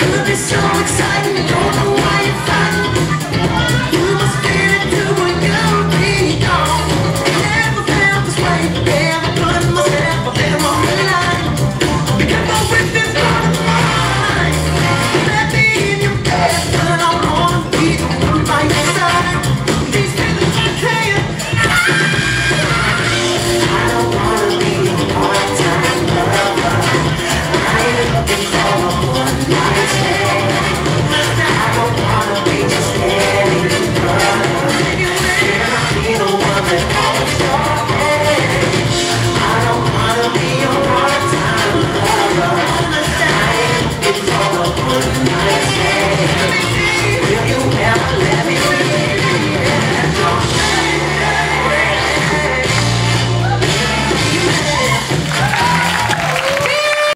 could be so exciting, I don't know